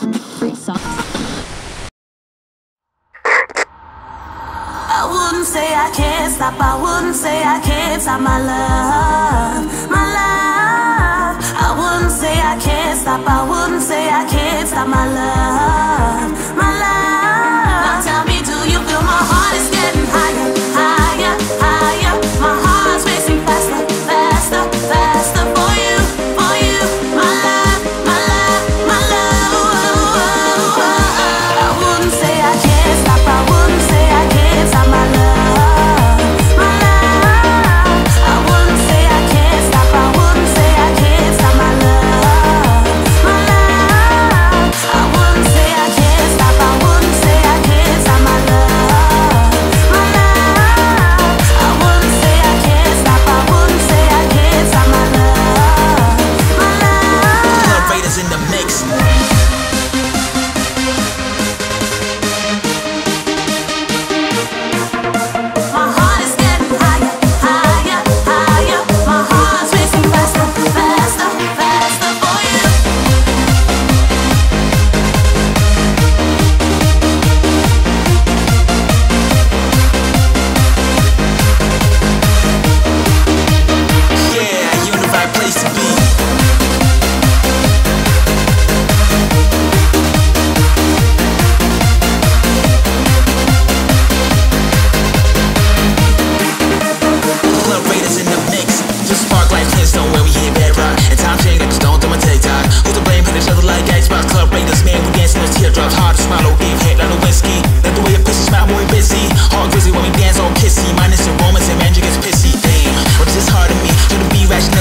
Free socks. I wouldn't say I can't stop. I wouldn't say I can't stop my love. My love. I wouldn't say I can't stop. I wouldn't say I can't stop my love.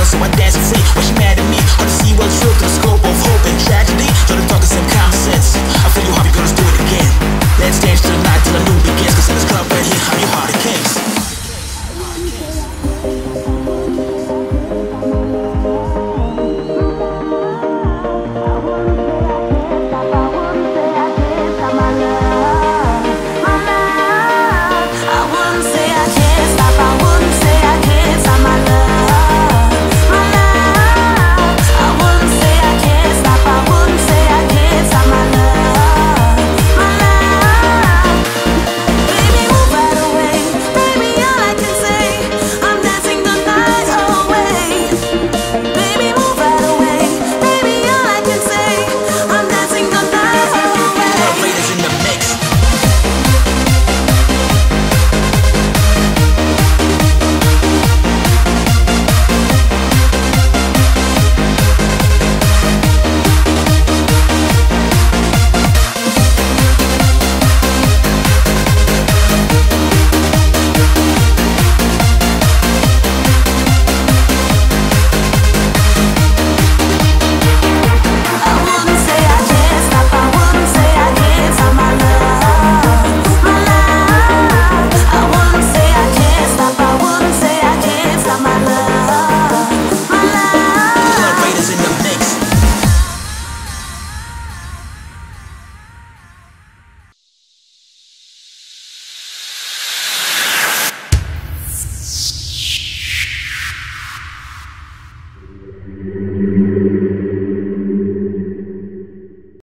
so I dance.